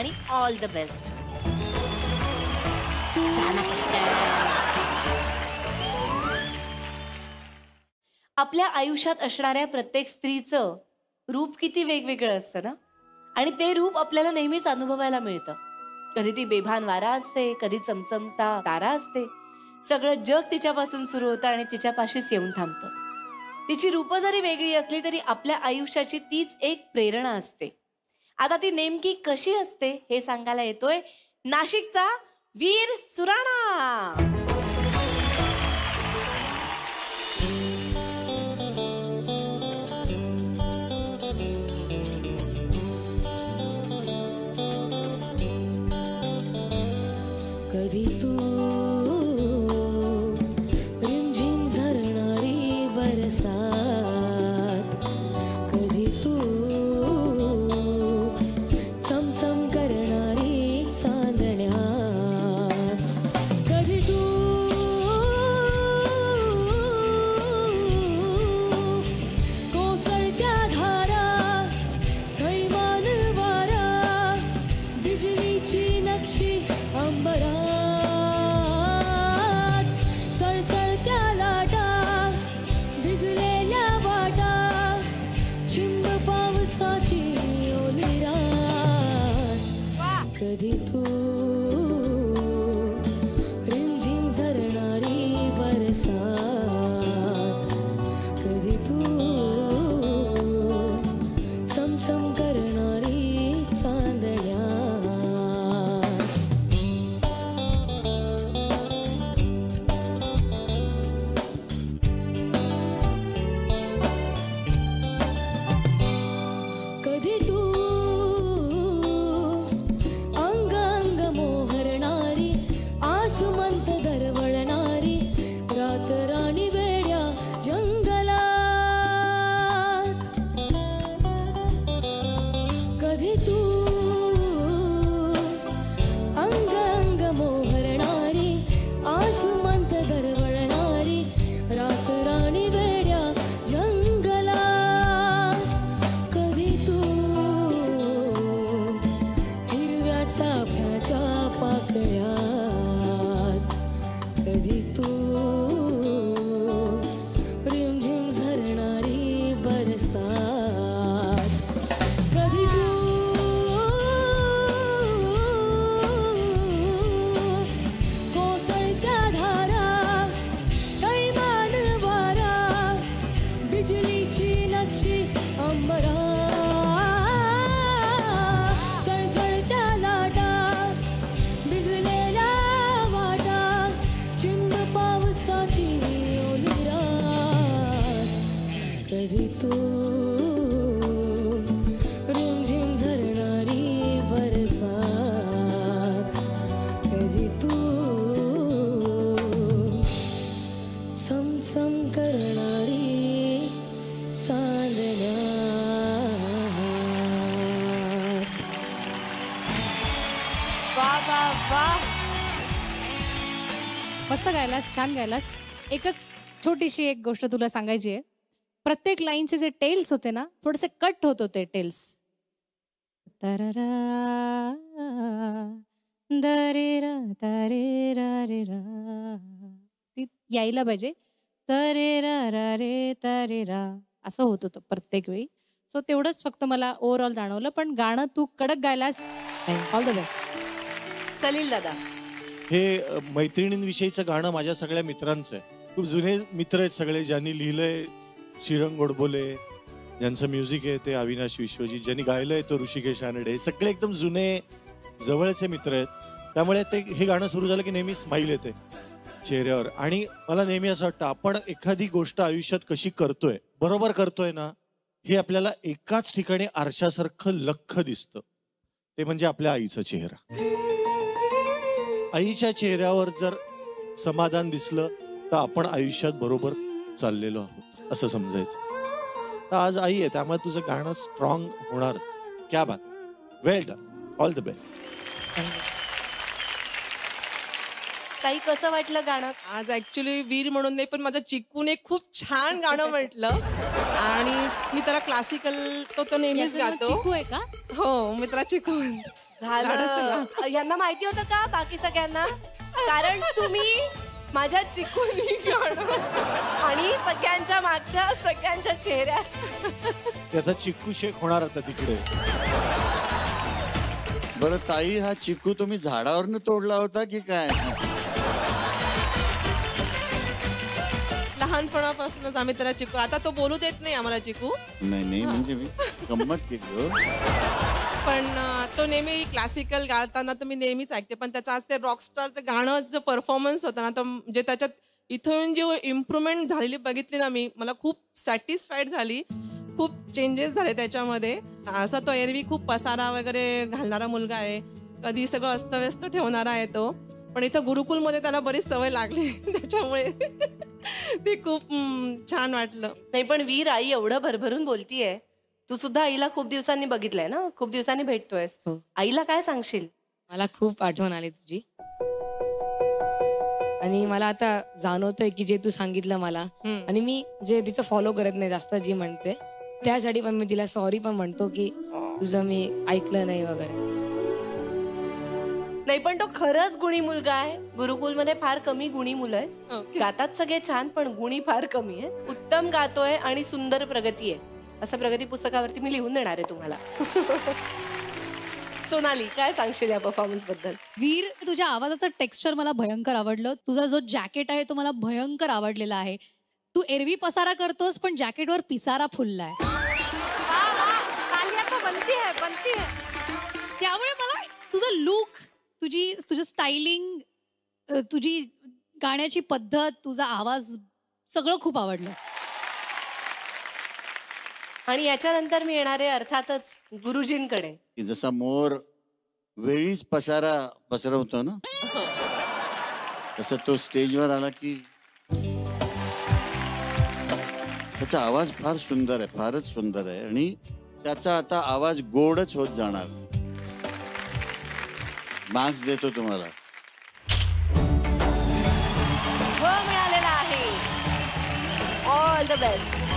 आणि all the best आपल्या आयुष्यात असणाऱ्या प्रत्येक स्त्रीचं रूप किती वेगवेगळं असतं ना? आणि ते रूप आपल्याला नेहमीच अनुभवायला मिळतं. कधी ती बेभान वारा असते कधी चमचमता तारा असते. सगळं जग तिच्यापासून सुरू होतं आणि तिच्यापाशीच येऊन थांबतं. तिची रूप जरी वेगळी असली तरी आपल्या आयुष्याची तीच एक प्रेरणा असते. आता ती नेमकी कशी असते हे सांगायला येतोय. नाशिकचा वीर सुराणा. भिजलेल्या वाटा चिंब पावसाची ओली रात. कधी तू वा वा. मस्त गायलास छान गायलास. एकच छोटीशी एक गोष्ट तुला सांगायची आहे. प्रत्येक लाईनचे जे टेल्स होते ना थोडेसे कट होत होते टेल्स. तररा दरेरा तरे रे रा ती यायला पाहिजे. तरेरा रा रे तरेरा असं होत होतं प्रत्येक वेळी. सो तेवढंच फक्त मला ओव्हरऑल जाणवलं पण गाणं तू कडक गायलास ऑल द बेस्ट सलील दादा. हे मैत्रिणींविषयीचं गाणं माझ्या सगळ्या मित्रांचं आहे. खूप जुने मित्र आहेत सगळे ज्यांनी लिहिलंय श्रीरंग गोडबोले ज्यांचं म्युझिक आहे ते अविनाश विश्वजीत ज्यांनी गायलंय तो ऋषिकेश आनडे. सगळे एकदम जुने जवळचे मित्र आहेत. त्यामुळे ते हे गाणं सुरू झालं की नेहमी स्माईल येते चेहऱ्यावर. आणि मला नेहमी असं वाटतं आपण एखादी गोष्ट आयुष्यात कशी करतोय बरोबर करतोय ना हे आपल्याला एकाच ठिकाणी आरशासारखं लख दिसतं. ते म्हणजे आपल्या आईचा चेहरा. आईच्या चेहऱ्यावर जर समाधान दिसलं तर आपण आयुष्यात बरोबर चाललेलो आहोत असं समजायचं. तर आज आई आहे त्यामुळे तुझं गाणं स्ट्रॉंग होणारच. क्या बात. Well done all the best ताई कसं वाटलं गाणं? आज ऍक्च्युली वीर म्हणून नाही पण माझं चिकूने खूप छान गाणं म्हटलं. आणि मी त्याला क्लासिकल तो तो नेहमीच गातो. चिकू आहे का? हो मित्रा चिकू झालं. यांना माहिती होतं का? बाकी सगळ्यांना? कारण तुम्ही माझ्या चिकूनी गाणं आणि सगळ्यांच्या मागच्या सगळ्यांच्या चेहऱ्या त्याचा चिक्कू शेक होणार आता तिकडे. बरं ताई हा चिकू तुम्ही झाडावरनं तोडला होता की काय? लहानपणापासूनच आम्ही त्याला चिकू आता तो बोलू देत नाही आम्हाला चिकू. नाही नाही म्हणजे मी गंमत केली हो. पण तो नेहमी क्लासिकल गाताना तर मी नेहमीच ऐकते. पण त्याचं आज ते रॉकस्टारचं गाणं जो परफॉर्मन्स होता ना तर म्हणजे त्याच्यात इथून जी इम्प्रूव्हमेंट झालेली बघितली ना मी मला खूप सॅटिस्फाईड झाली. खूप चेंजेस झाले त्याच्यामध्ये. असा तो एरवी खूप पसारा वगैरे घालणारा मुलगा आहे. कधी सगळं अस्तव्यस्त ठेवणारा आहे तो. पण इथं गुरुकुलमध्ये त्याला बरीच सवय लागली. त्याच्यामुळे ते खूप छान वाटलं. नाही पण वीर आई एवढं भरभरून बोलतीये. तू सुद्धा आईला खूप दिवसांनी बघितलंय ना? खूप दिवसांनी भेटतोयस. हो. आईला काय सांगशील? मला खूप आठवण आली तुझी. आणि मला आता जाणवतंय की जे तू सांगितलं मला हम्म. आणि मी जे तिचं फॉलो करत नाही जास्त जी म्हणते त्यासाठी पण मी तिला सॉरी पण म्हणतो की तुझं मी ऐकलं नाही वगैरे. नाही पण तो खरंच गुणी मुलगा आहे. गुरुकुलमध्ये फार कमी गुणी मुलं आहेत. Okay. गातात सगळे छान पण गुणी फार कमी आहे उत्तम गातोय आणि सुंदर प्रगती आहे. असं प्रगती पुस्तकावरती मी लिहून देणार आहे तुम्हाला. सोनाली काय सांगशील या परफॉर्मन्सबद्दल? वीर तुझ्या आवाजाचं टेक्स्चर मला भयंकर आवडलं. तुझा जो जॅकेट आहे तो मला भयंकर आवडलेला आहे. तू एरवी पसारा करतोस पण जॅकेटवर पिसारा फुललाय. त्यामुळे मला तुझं लुक तुझी तुझं स्टायलिंग तुझी गाण्याची पद्धत तुझा आवाज सगळं खूप आवडलं. आणि याच्यानंतर मी येणार आहे अर्थातच गुरुजींकडे. की जसा मोर वेळीच पसारा पसरवतो ना तसं तो स्टेजवर आला की त्याचा आवाज फार सुंदर आहे फारच सुंदर आहे आणि त्याचा आता आवाज गोडच होत जाणार. मार्क्स देतो तुम्हाला. हो मिळालेला आहे. All the best